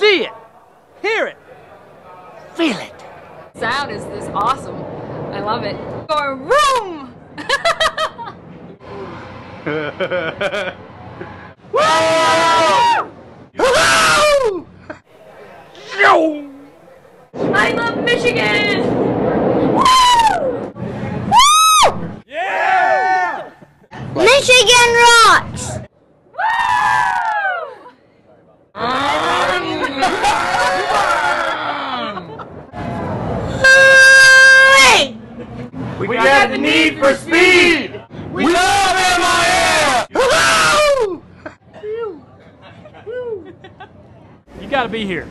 See it. Hear it. Feel it. Sound is this awesome. I love it. Going room! I love Michigan! Yeah. Michigan rocks! We, got, the need for speed. We love MIS. You got to be here.